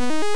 you